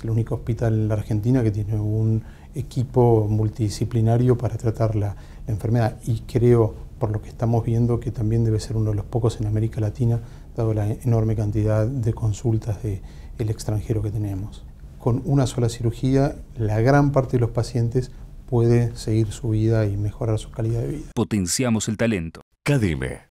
Es el único hospital en la Argentina que tiene un equipo multidisciplinario para tratar la, enfermedad y creo, por lo que estamos viendo, que también debe ser uno de los pocos en América Latina, dado la enorme cantidad de consultas del extranjero que tenemos. Con una sola cirugía, la gran parte de los pacientes puede seguir su vida y mejorar su calidad de vida. Potenciamos el talento. Cadime